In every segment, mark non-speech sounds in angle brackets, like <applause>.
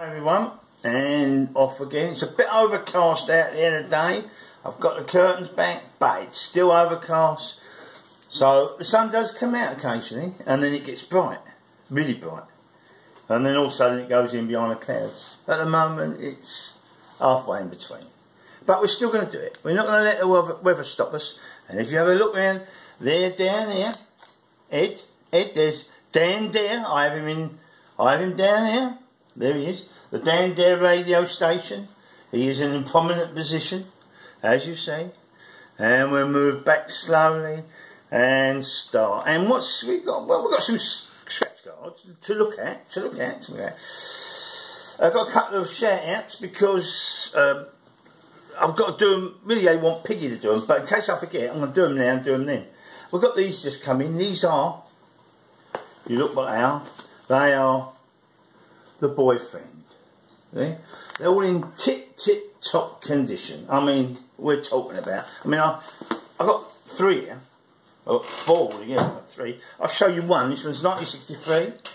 everyone. And off again. It's a bit overcast out at the end of the day I've got the curtains back but it's still overcast. So the sun does come out occasionally and then it gets bright really bright. And then all of a sudden it goes in behind the clouds. At the moment it's halfway in between. But we're still going to do it. We're not going to let the weather, weather stop us. And if you have a look around there down there Ed Ed there's Dan there. I have him in I have him down here there he is. The Dan Dare radio station. He is in a prominent position, as you see. And we'll move back slowly and start. And what's we got? Well, we've got some scratch cards to look at. To look at. To look at. I've got a couple of shout outs because um, I've got to do them. Really, I want Piggy to do them, but in case I forget, I'm going to do them now and do them then. We've got these just coming. These are, you look what they are, they are the boyfriend. See? They're all in tip tip top condition. I mean, we're talking about. I mean, I I got three here. I got four together. I got three. I'll show you one. This one's 1963.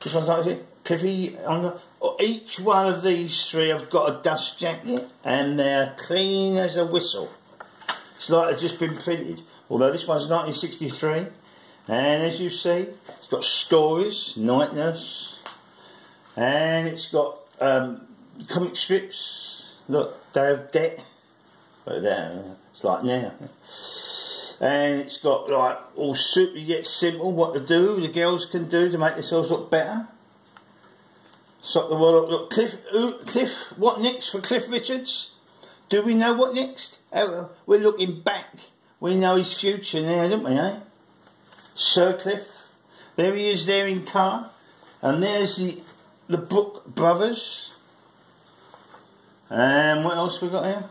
This one's 19. Cliffy. Oh, each one of these three have got a dust jacket, and they're clean as a whistle. It's like they've just been printed. Although this one's 1963, and as you see, it's got stories, night nurse, and it's got um, comic strips. Look, Day of Debt. Look there, it's like now. And it's got like all super yet simple what to do, the girls can do to make themselves look better. Stop the world up. Look, Cliff, Cliff, what next for Cliff Richards? Do we know what next? Oh, we're looking back. We know his future now, don't we, eh? Sir Cliff. There he is there in car. And there's the the Brook Brothers. And what else we got here?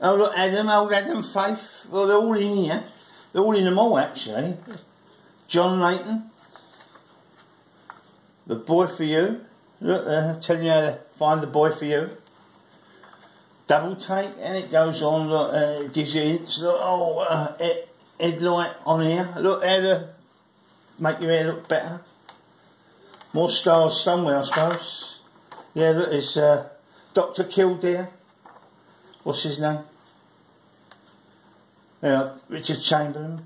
Oh look, Adam, old Adam Faith. Well, they're all in here. They're all in the mall actually. John Leyton. The boy for you. Look, uh, telling you how to find the boy for you. Double take, and it goes on. Look, uh, it gives you hints. Look, oh, uh, headlight on here. Look how to make your hair look better. More stars somewhere, I suppose. Yeah, look, it's uh, Dr. Kildare. What's his name? Yeah, Richard Chamberlain.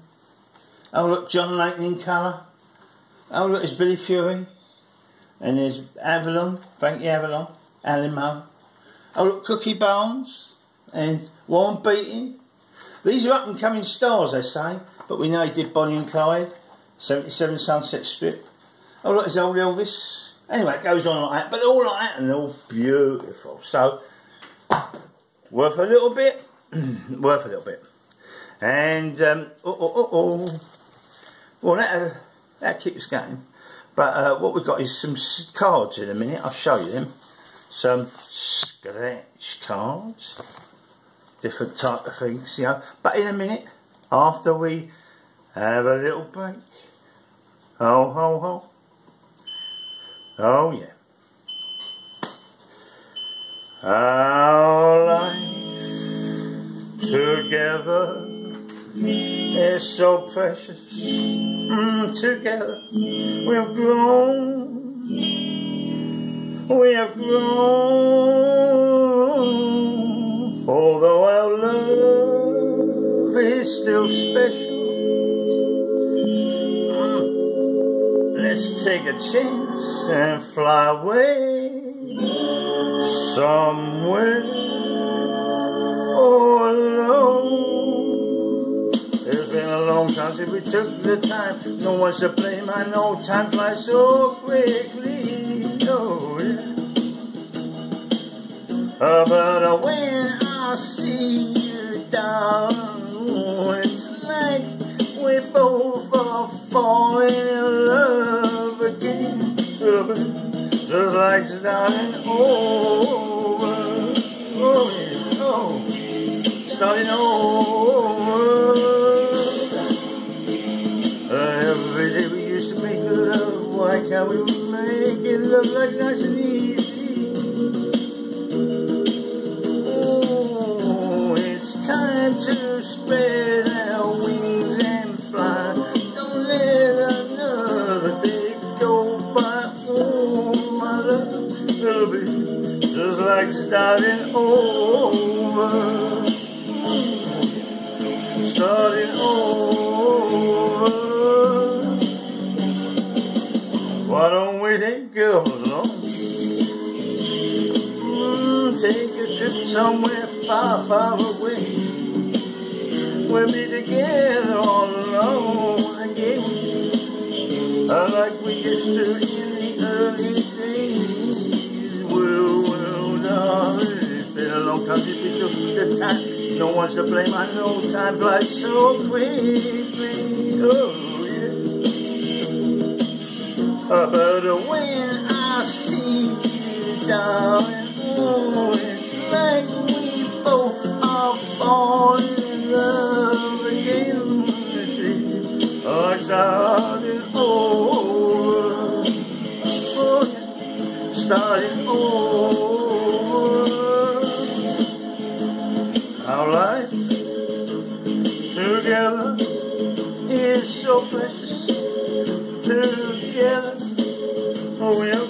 Oh, look, John Leyton in colour. Oh, look, it's Billy Fury. And there's Avalon, Frankie Avalon, Alan Moe. Oh, look, Cookie Barnes and Warren Beatty. These are up and coming stars, they say, but we know he did Bonnie and Clyde, 77 Sunset Strip. Oh, look, there's old Elvis. Anyway, it goes on like that, but they're all like that and they're all beautiful. So, worth a little bit, <clears throat> worth a little bit. And, um, oh, oh, oh, oh. Well, that, uh, that keeps going. But uh, what we've got is some cards in a minute. I'll show you them. Some scratch cards. Different type of things, you know. But in a minute, after we have a little break. Oh, ho, ho. Oh, yeah. Our life together is so precious. Mm, together we've grown. We have grown. Although our love is still special. Take a chance and fly away somewhere all alone. It's been a long time since we took the time. No one's to blame. I know time flies so quickly. Oh, yeah. Uh, but uh, when I see you, darling, it's like we both are falling in love just like starting over. Oh, yeah, oh, starting over. Every day we used to make love. Why can't we make it love like nice and easy? Oh, it's time to spread take a trip somewhere far, far away. We'll be together all alone again. Like we used to in the early days. Well, well, darling, it's been a long time since we took the time. No one's to blame, I know time flies so quickly. Oh, yeah. But when I see you, darling, Together we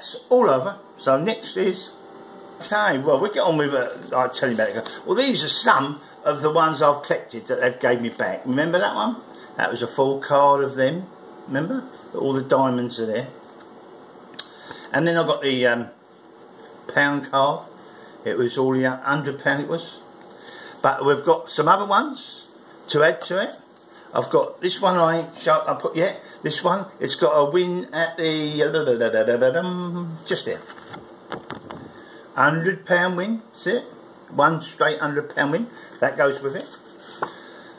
that's all over. So next is okay. Well, we get on with it. I'll tell you about it. Well, these are some of the ones I've collected that they've gave me back. Remember that one? That was a full card of them. Remember? All the diamonds are there. And then I got the um, pound card. It was all the hundred pound. It was. But we've got some other ones to add to it. I've got this one I ain't show, I put yet. This one, it's got a win at the just there. Hundred pound win. See it? One straight hundred pound win. That goes with it.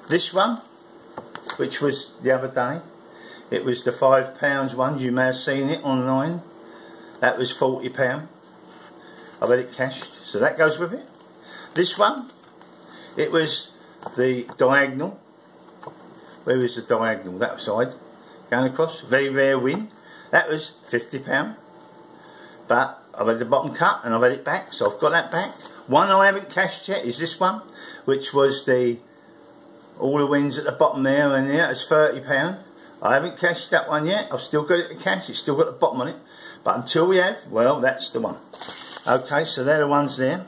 This one, which was the other day, it was the five pounds one. You may have seen it online. That was forty pound. I bet it cashed, so that goes with it. This one, it was the diagonal. Where is the diagonal? That side. Going across. Very rare win. That was £50. But I've had the bottom cut and I've had it back. So I've got that back. One I haven't cashed yet is this one. Which was the all the wins at the bottom there and yeah, it's £30. I haven't cashed that one yet. I've still got it to cash. It's still got the bottom on it. But until we have, well, that's the one. Okay, so they're the ones there.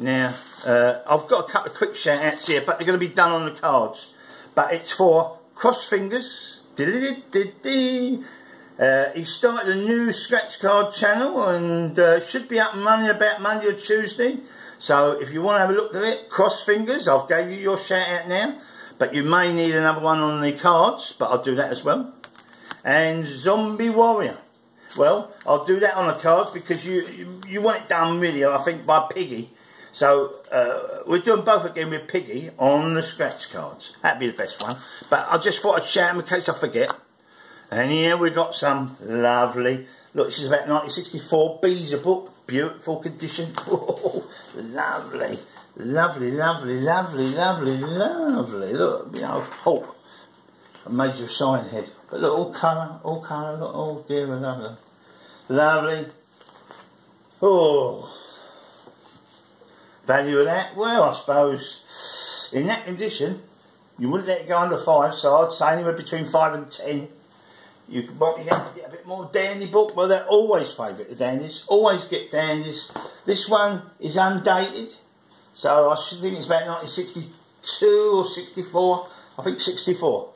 Now, uh, I've got a couple of quick shout outs here, but they're going to be done on the cards. But it's for Cross Fingers. Uh, he started a new scratch card channel and uh, should be up and running about Monday or Tuesday. So if you want to have a look at it, Cross Fingers, I've gave you your shout out now. But you may need another one on the cards, but I'll do that as well. And Zombie Warrior. Well, I'll do that on the cards because you you, want it done really, I think, by Piggy. So uh, we're doing both again with Piggy on the scratch cards. That'd be the best one. But I just thought I'd shout them in case I forget. And here we've got some lovely, look this is about 1964, Beezer book, beautiful condition. <laughs> lovely, lovely, lovely, lovely, lovely, lovely. Look, you know, Hulk, a major sign head. But look, all colour, all colour, look, oh dear, lovely. Lovely. Oh. Value of that? Well, I suppose in that condition, you wouldn't let it go under five, so I'd say anywhere between five and ten. You could probably get a bit more dandy book. Well, they're always favourite the dandies. Always get dandies. This one is undated, so I should think it's about 1962 or 64. I think 64.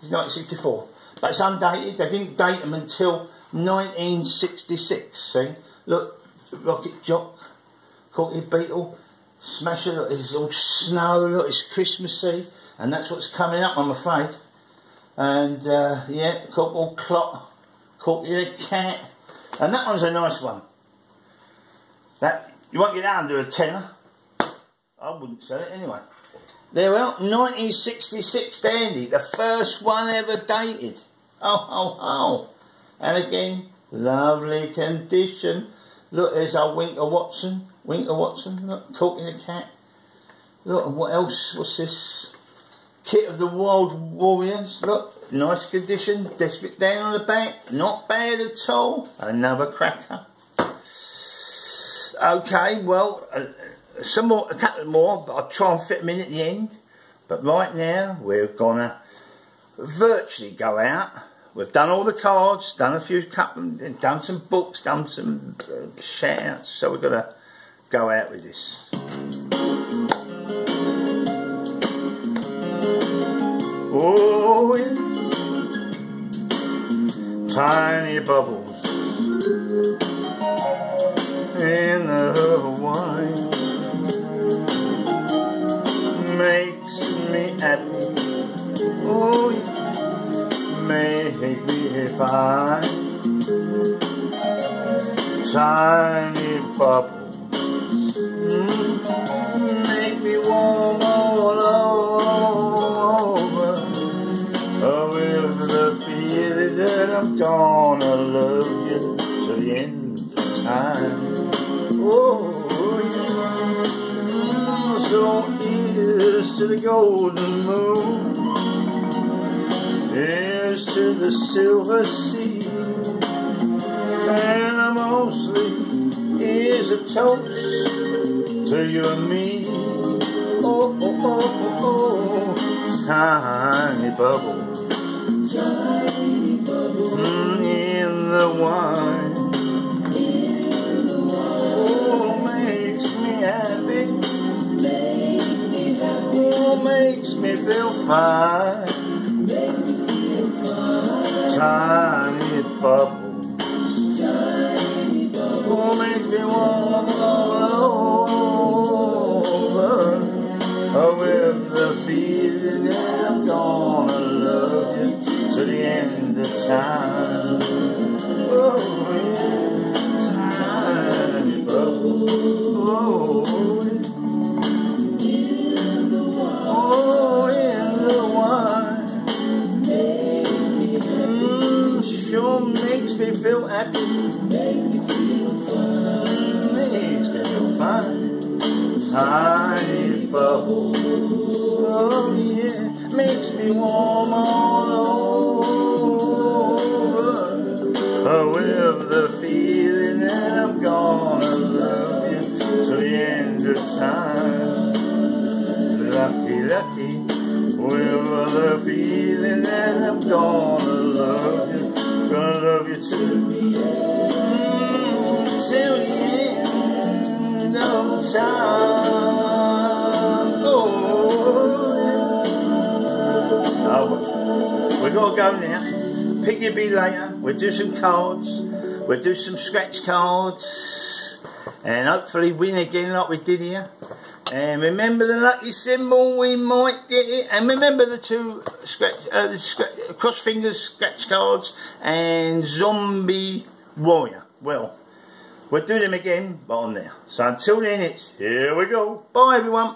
It's 1964, but it's undated. They didn't date them until 1966. See, Look, Rocket Jock, Corky Beetle, Smasher, look, it's all snow, look, it's Christmassy, and that's what's coming up, I'm afraid. And, uh, yeah, Corporal Clott, Korky the Cat, and that one's a nice one. That, you won't get that under a tenner. I wouldn't sell it anyway. They're out 1966 dandy, the first one ever dated. Oh, oh, oh. And again, lovely condition. Look, there's our Winker Watson. Winker Watson, look, in a cat. Look, what else? What's this? Kit of the Wild Warriors. Look, nice condition. Desperate down on the back. Not bad at all. Another cracker. Okay, well, uh, some more, a couple more, but I'll try and fit them in at the end. But right now, we're gonna virtually go out. We've done all the cards, done a few couple, done some books, done some uh, So we're gonna go out with this. Oh, yeah. tiny bubbles in the wine makes me happy. Oh, yeah. make me fine. Tiny bubbles gonna love you to the end of time. Oh, yeah. So here's to the golden moon, here's to the silver sea, and I'm mostly here's a toast to you and me. Oh, oh, oh, oh, oh, tiny bubble, tiny mm, in the wine. Oh, makes me happy makes me feel fine. Tiny bubbles. Oh, makes me warm all over. Oh, with the feeling I'm gonna love you to the end of time. With the feeling that I'm gonna love you to the end of time lucky, lucky. With the feeling that I'm gonna love you, gonna love you too. Mm, till the end of time. Oh, oh we got to go now. Your bee later. We'll do some cards. We'll do some scratch cards. And hopefully win again like we did here. And remember the lucky symbol, we might get it. And remember the two scratch, uh, the scratch, cross fingers scratch cards and zombie warrior. Well, we'll do them again, but on there. So until then, it's here we go. Bye everyone.